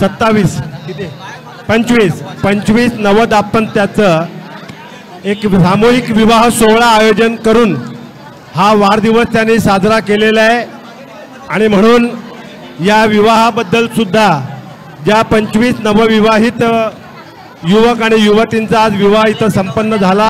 सत्तावीस पंचवीस पंचवीस नव्वद आपण त्याचं एक सामूहिक विवाह सोहळा आयोजन करून हा वाढदिवस त्यांनी साजरा केलेला आहे. आणि म्हणून या विवाहाबद्दल सुद्धा ज्या पंचवीस नवविवाहित युवक आणि युवतींचा आज विवाह इथं संपन्न झाला.